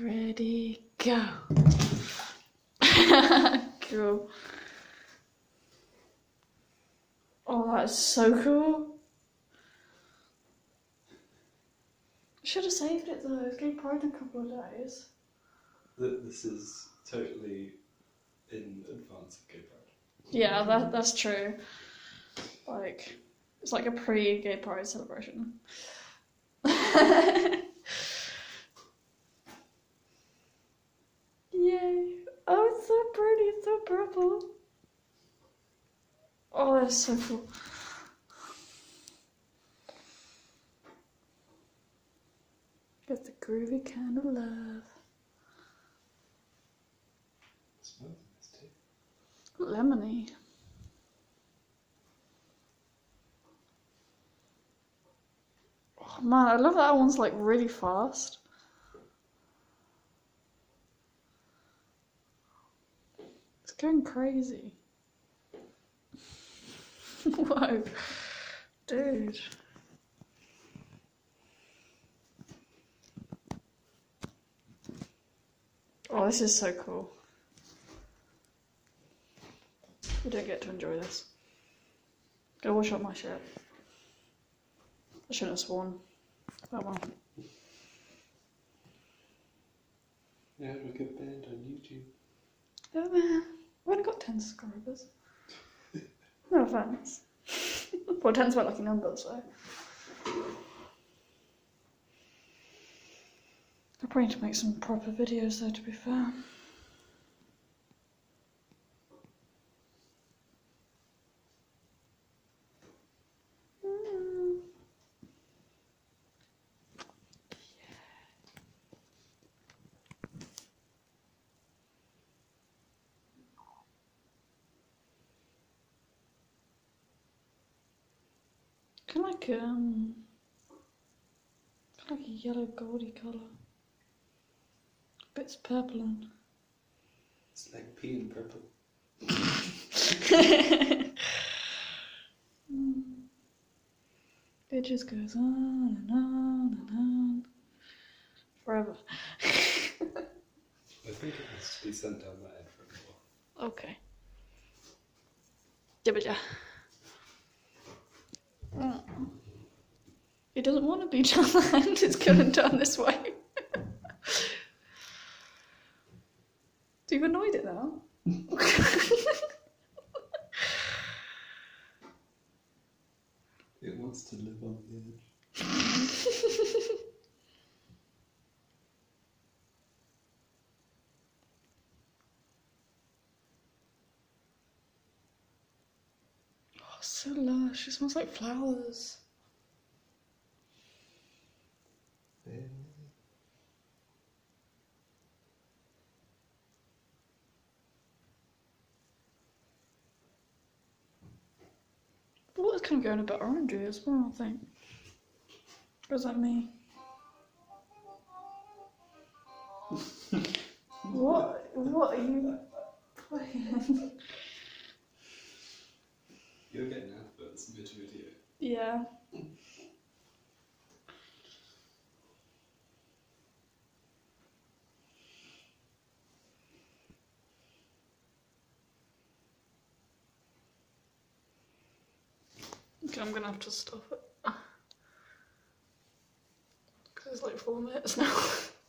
ready, go. cool. Oh, that's so cool. Should have saved it though. It's getting pride in a couple of days. Th- This is totally in advance of Gay Pride. Yeah, that that's true. Like, it's like a pre-gay pride celebration. Yay! Oh, it's so pretty. It's so purple. So cool. Got the groovy kind of love. Lemony. Oh man, I love that one's like really fast. It's going crazy. Whoa. Dude. Oh, this is so cool. We don't get to enjoy this. Go wash up my shirt. I shouldn't have sworn. That one. Yeah, we get banned on YouTube. Oh man, we only got 10 subscribers. No offense. well, 10's my lucky number, so. I probably need to make some proper videos though, to be fair. Um, kind of like a yellow goldy colour. Bits purple and. It's like pea and purple. Mm. It just goes on and on and on forever. I think it has to be sent down that end for a while. okay. Jibba ja. Mm. It doesn't want to be that end, it's going down hmm. this way. Do you annoyed it now? It wants to live on the edge. Oh, so lush. It smells like flowers. Yeah. The of going a bit orangey as well, I think. Or is that me? what? What are you playing? You're getting adverts mid video. yeah. Okay, I'm gonna have to stop it. Because it's like four minutes now.